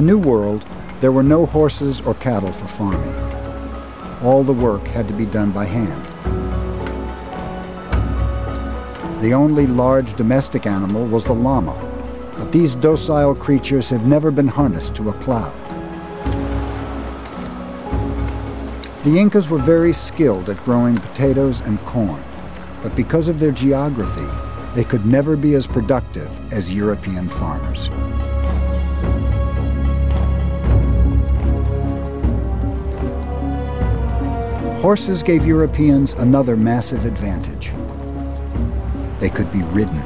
In the New World, there were no horses or cattle for farming. All the work had to be done by hand. The only large domestic animal was the llama, but these docile creatures have never been harnessed to a plow. The Incas were very skilled at growing potatoes and corn, but because of their geography, they could never be as productive as European farmers. Horses gave Europeans another massive advantage. They could be ridden.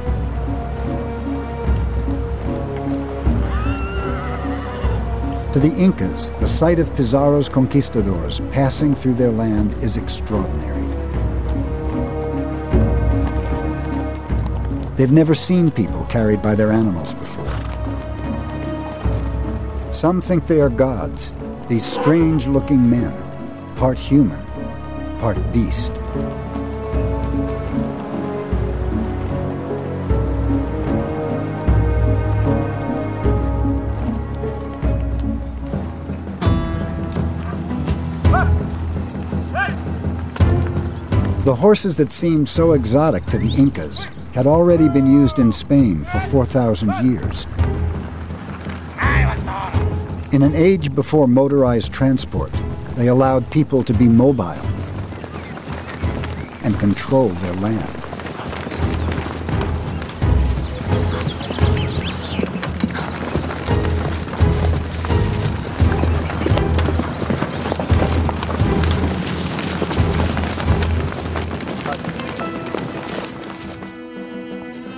To the Incas, the sight of Pizarro's conquistadors passing through their land is extraordinary. They've never seen people carried by their animals before. Some think they are gods, these strange looking men, part human, part beast. The horses that seemed so exotic to the Incas had already been used in Spain for 4,000 years. In an age before motorized transport, they allowed people to be mobile and control their land.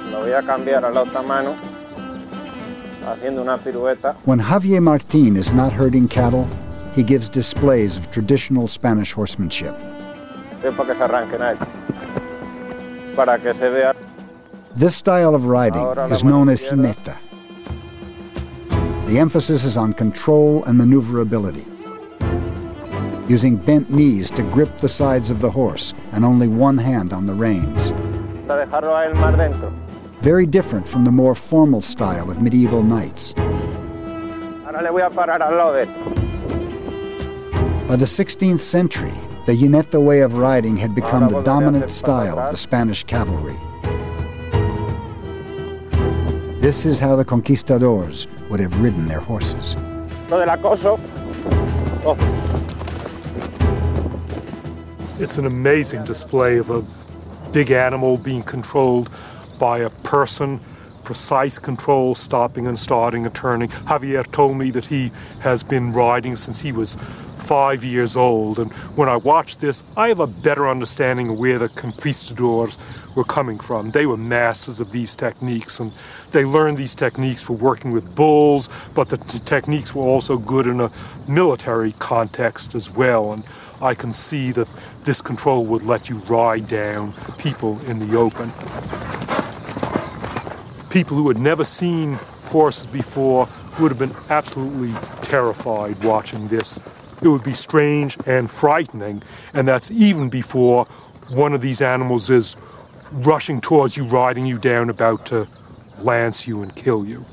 Lo voy a cambiar a la otra mano, haciendo una pirueta. When Javier Martin is not herding cattle, he gives displays of traditional Spanish horsemanship. Para que se arranquen ahí. Para que se vea. This style of riding is known as jineta. The emphasis is on control and maneuverability, using bent knees to grip the sides of the horse and only one hand on the reins. Para dejarlo a él más dentro. Very different from the more formal style of medieval knights. Ahora le voy a parar al lado. By the 16th century, the jineta way of riding had become the dominant style of the Spanish cavalry. This is how the conquistadors would have ridden their horses. Lo del acoso. Oh, It's an amazing display of a big animal being controlled by a person, precise control, stopping and starting and turning. Javier told me that he has been riding since he was five years old. And when I watch this, I have a better understanding of where the conquistadors were coming from. They were masters of these techniques and they learned these techniques for working with bulls, but the t- techniques were also good in a military context as well. And I can see that this control would let you ride down people in the open. People who had never seen horses before would have been absolutely terrified watching this. It would be strange and frightening, and that's even before one of these animals is rushing towards you, riding you down, about to lance you and kill you.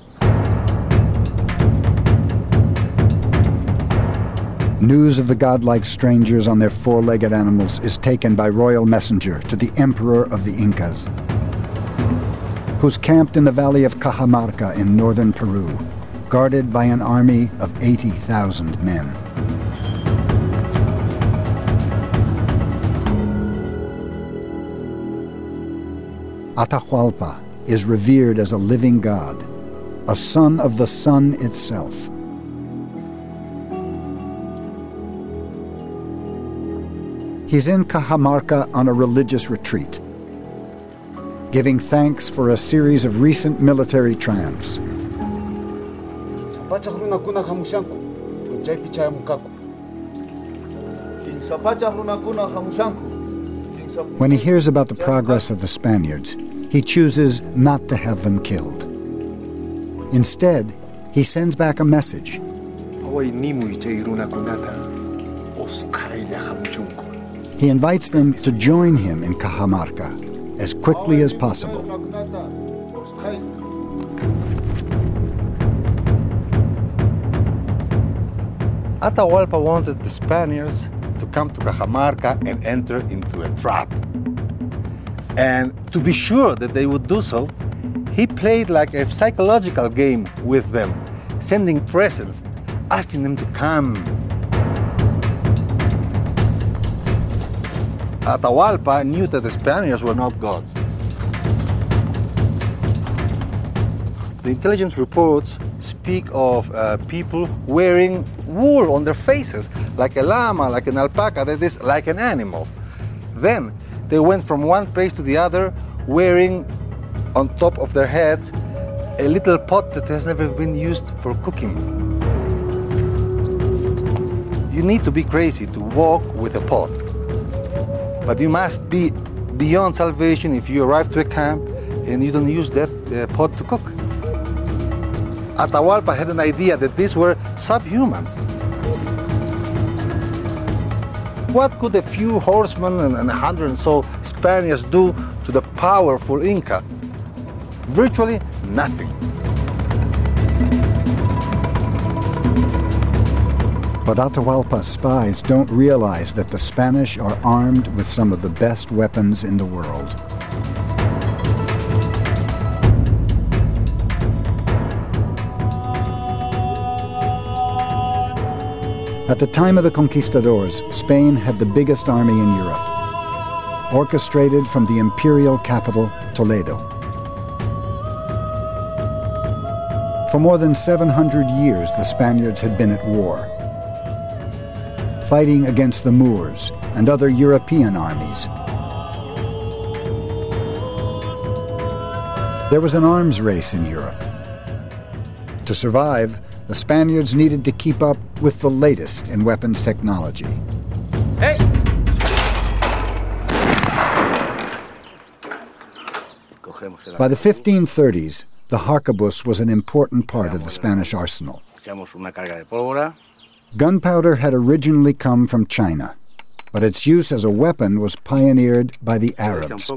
News of the godlike strangers on their four legged animals is taken by royal messenger to the emperor of the Incas, who's camped in the valley of Cajamarca in northern Peru, guarded by an army of 80,000 men. Atahualpa is revered as a living god, a son of the sun itself. He's in Cajamarca on a religious retreat, giving thanks for a series of recent military triumphs. When he hears about the progress of the Spaniards, he chooses not to have them killed. Instead, he sends back a message. He invites them to join him in Cajamarca as quickly as possible. Atahualpa wanted the Spaniards to come to Cajamarca and enter into a trap. And to be sure that they would do so, he played like a psychological game with them, sending presents, asking them to come. Atahualpa knew that the Spaniards were not gods. The intelligence reports speak of uh, people wearing wool on their faces, like a llama, like an alpaca, that is, like an animal. Then they went from one place to the other wearing on top of their heads a little pot that has never been used for cooking. You need to be crazy to walk with a pot. But you must be beyond salvation if you arrive to a camp and you don't use that uh, pot to cook. Atahualpa had an idea that these were subhumans. What could a few horsemen and a hundred and so Spaniards do to the powerful Inca? Virtually nothing. But Atahualpa's spies don't realize that the Spanish are armed with some of the best weapons in the world. At the time of the conquistadors, Spain had the biggest army in Europe, orchestrated from the imperial capital, Toledo. For more than 700 years, the Spaniards had been at war, fighting against the Moors and other European armies. There was an arms race in Europe. To survive, the Spaniards needed to keep up with the latest in weapons technology. Hey! By the 1530s, the harquebus was an important part of the Spanish arsenal. Gunpowder had originally come from China, but its use as a weapon was pioneered by the Arabs.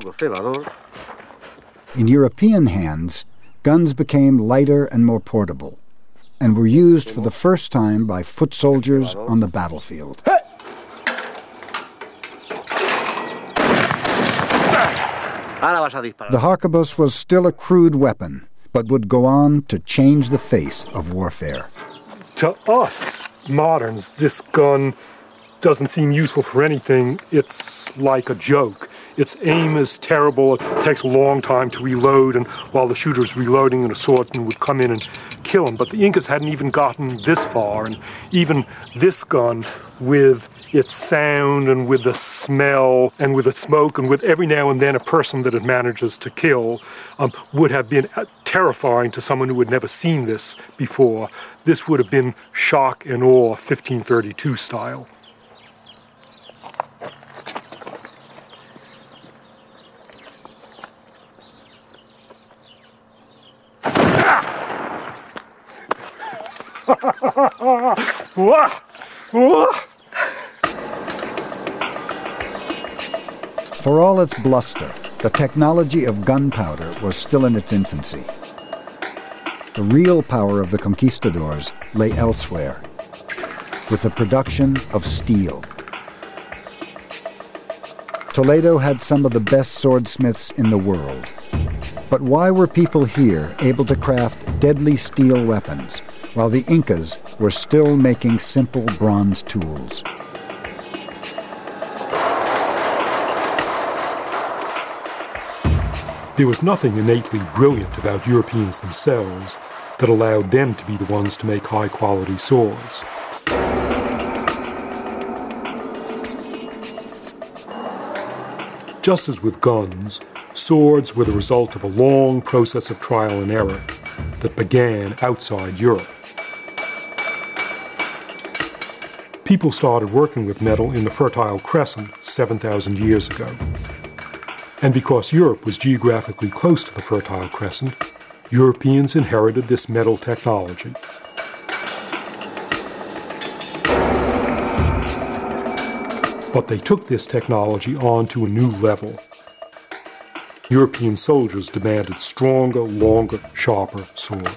In European hands, guns became lighter and more portable and were used for the first time by foot soldiers on the battlefield. The harquebus was still a crude weapon, but would go on to change the face of warfare. To us, moderns, this gun doesn't seem useful for anything. It's like a joke. Its aim is terrible. It takes a long time to reload, and while the shooter's reloading, an a would come in and kill him. But the Incas hadn't even gotten this far, and even this gun, with its sound and with the smell and with the smoke and with every now and then a person that it manages to kill, um, would have been uh, terrifying to someone who had never seen this before. This would have been shock and awe, 1532 style. For all its bluster, the technology of gunpowder was still in its infancy. The real power of the conquistadors lay elsewhere, with the production of steel. Toledo had some of the best swordsmiths in the world. But why were people here able to craft deadly steel weapons while the Incas were still making simple bronze tools. There was nothing innately brilliant about Europeans themselves that allowed them to be the ones to make high quality swords. Just as with guns, swords were the result of a long process of trial and error that began outside Europe. People started working with metal in the Fertile Crescent 7,000 years ago. And because Europe was geographically close to the Fertile Crescent, Europeans inherited this metal technology. But they took this technology on to a new level. European soldiers demanded stronger, longer, sharper swords.